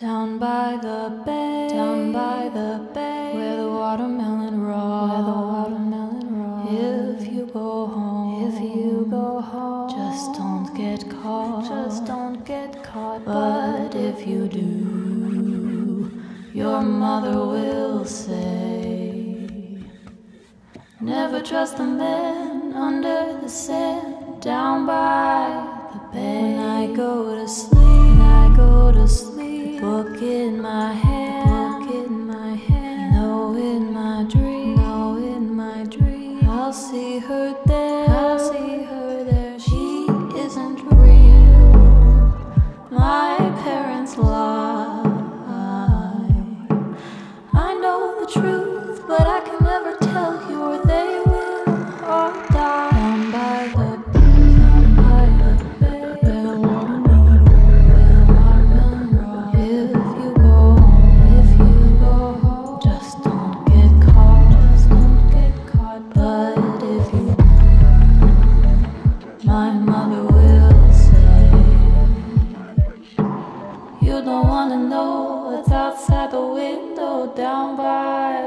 Down by the bay, down by the bay, where the watermelon rots, where the watermelon rots. If you go home, if you go home, just don't get caught, just don't get caught. But if you do, your mother will say, Never trust the man under the sand, down by the bay. When I go to sleep, don't wanna know what's outside the window down by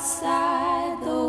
outside the